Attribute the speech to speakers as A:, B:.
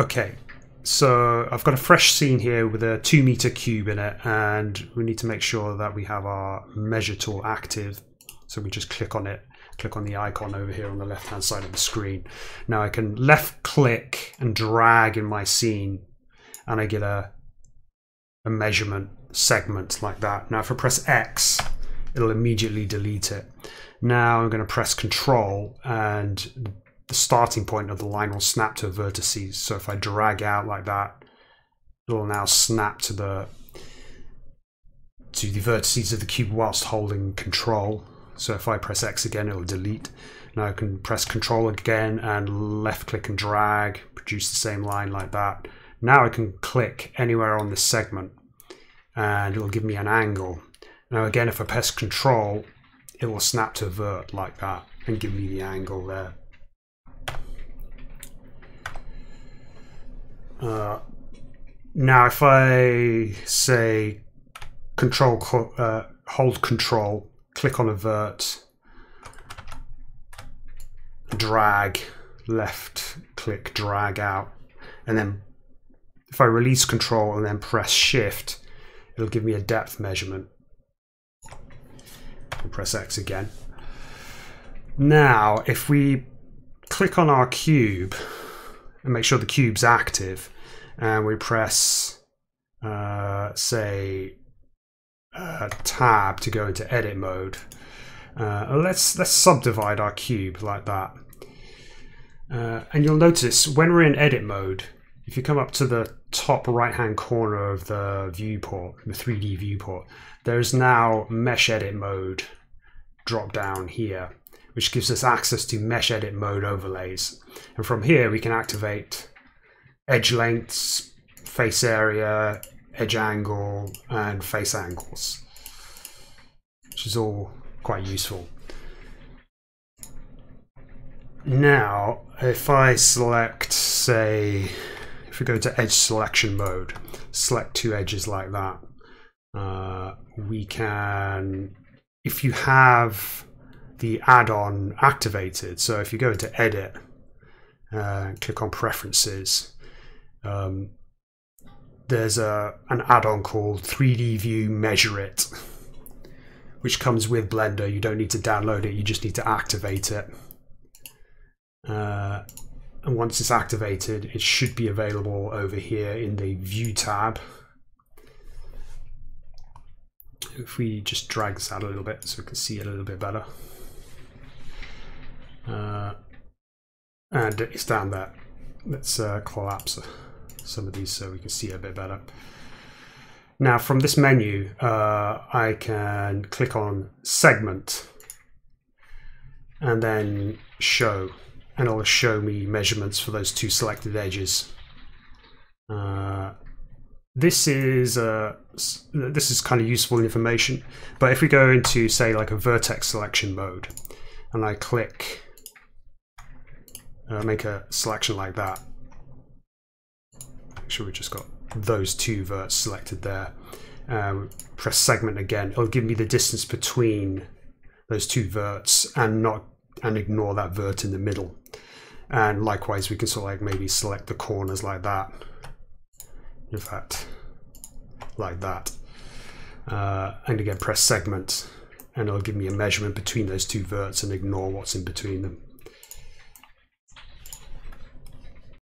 A: okay, so I've got a fresh scene here with a two meter cube in it, and we need to make sure that we have our measure tool active. So we just click on it, click on the icon over here on the left hand side of the screen. Now I can left click and drag in my scene, and I get a a measurement segment like that. Now if I press X, it'll immediately delete it. Now I'm going to press Control and the starting point of the line will snap to vertices. So if I drag out like that, it will now snap to the to the vertices of the cube whilst holding Control. So if I press X again, it will delete. Now I can press Control again and left click and drag, produce the same line like that. Now I can click anywhere on this segment and it will give me an angle. Now again, if I press Control, it will snap to vert like that and give me the angle there. Uh, now, if I say control, uh, hold control, click on a vert, drag, left click, drag out, and then if I release control and then press shift, it'll give me a depth measurement. Press X again. Now, if we click on our cube, and make sure the cube's active and we press uh, say uh, tab to go into edit mode. Uh, let's let's subdivide our cube like that. Uh, and you'll notice when we're in edit mode if you come up to the top right hand corner of the viewport the 3d viewport there's now mesh edit mode drop down here which gives us access to mesh edit mode overlays. And from here, we can activate edge lengths, face area, edge angle, and face angles, which is all quite useful. Now, if I select, say, if we go to edge selection mode, select two edges like that, uh, we can, if you have the add-on activated. So if you go into edit, uh, click on preferences, um, there's a an add-on called 3D View Measure It, which comes with Blender. You don't need to download it, you just need to activate it. Uh, and once it's activated, it should be available over here in the View tab. If we just drag this out a little bit so we can see it a little bit better. Uh, and it's down there. Let's uh, collapse some of these so we can see a bit better. Now from this menu, uh, I can click on segment and then show and it'll show me measurements for those two selected edges. Uh, this is uh, this is kind of useful information, but if we go into say like a vertex selection mode and I click uh, make a selection like that. Make sure we just got those two verts selected there. Um, press segment again. It'll give me the distance between those two verts and not and ignore that vert in the middle. And likewise, we can sort of like maybe select the corners like that. In fact, like that. Uh, and again, press segment and it'll give me a measurement between those two verts and ignore what's in between them.